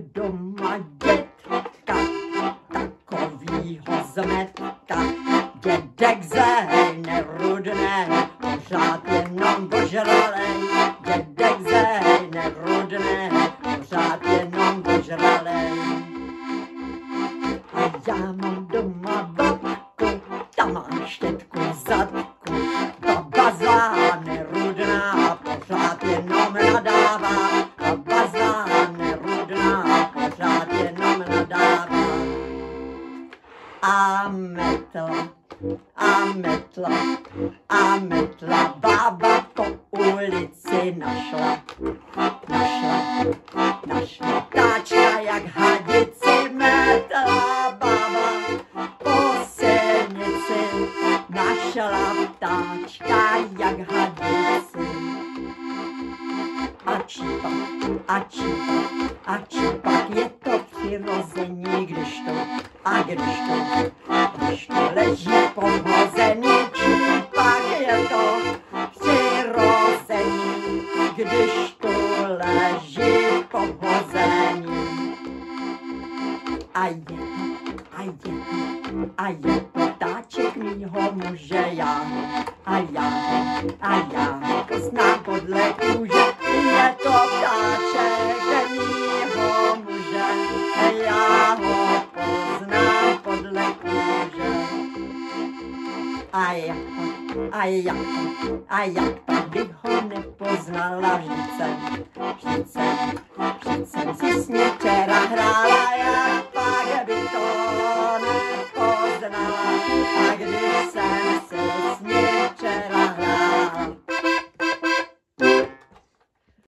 Mám doma dětka, takovýho zmetka, dědek zejne rudné, pořád jenom božralej, dědek zejne rudné, pořád jenom božralej. A já mám doma babku, ta má štětku v A metla, a metla, a metla, baba po ulici našla, našla, našla ptáčka jak hadici, metla. Baba po silnici, našla ptáčka jak hadici. A čípak, a čípak, a čípak, je to to, a když to, když to leží pohozený čípak, je to přirození, když to leží pohozený. A je to, a je to, a je to ptáček mýho muže, já a já a já poznám podle kůže. A jak to, a jak to, a jak to bych ho nepoznala více. Přece, přece jsem, si s ní včera hrála, já pak bych to nepoznala, a kdy